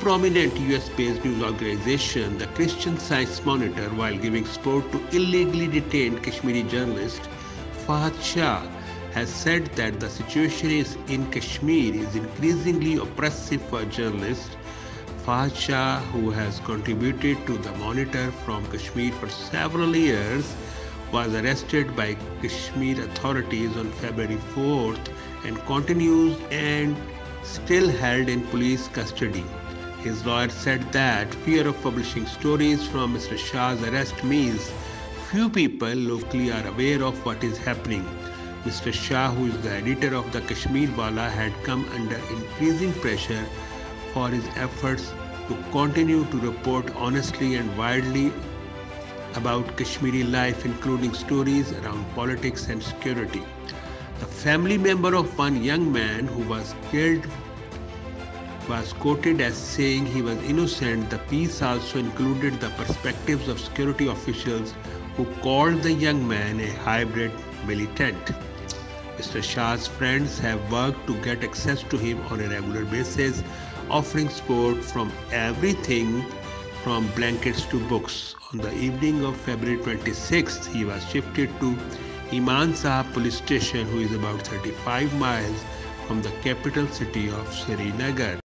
prominent US-based news organization, the Christian Science Monitor, while giving support to illegally detained Kashmiri journalist Fahad Shah, has said that the situation is in Kashmir is increasingly oppressive for journalists. Fahad Shah, who has contributed to the Monitor from Kashmir for several years, was arrested by Kashmir authorities on February 4th and continues and still held in police custody. His lawyer said that fear of publishing stories from Mr. Shah's arrest means few people locally are aware of what is happening. Mr. Shah, who is the editor of the Kashmir Walla, had come under increasing pressure for his efforts to continue to report honestly and widely about Kashmiri life, including stories around politics and security. The family member of one young man who was killed was quoted as saying he was innocent. The piece also included the perspectives of security officials who called the young man a hybrid militant. Mr. Shah's friends have worked to get access to him on a regular basis, offering support from everything from blankets to books. On the evening of February 26th, he was shifted to Iman Sahib police station, who is about 35 miles from the capital city of Srinagar.